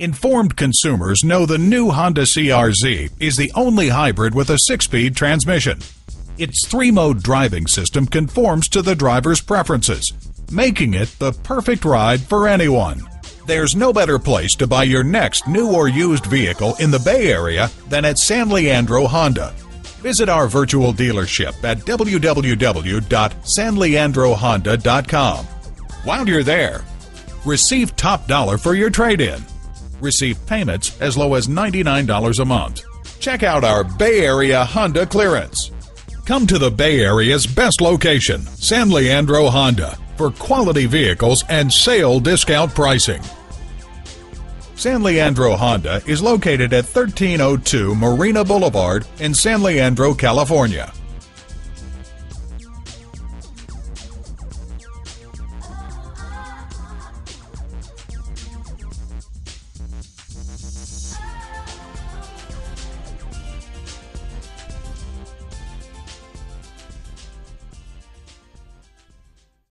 Informed consumers know the new Honda CRZ is the only hybrid with a six speed transmission. Its three mode driving system conforms to the driver's preferences, making it the perfect ride for anyone. There's no better place to buy your next new or used vehicle in the Bay Area than at San Leandro Honda. Visit our virtual dealership at www.sanleandrohonda.com. While you're there, receive top dollar for your trade in. Receive payments as low as $99 a month. Check out our Bay Area Honda clearance. Come to the Bay Area's best location, San Leandro Honda, for quality vehicles and sale discount pricing. San Leandro Honda is located at 1302 Marina Boulevard in San Leandro, California.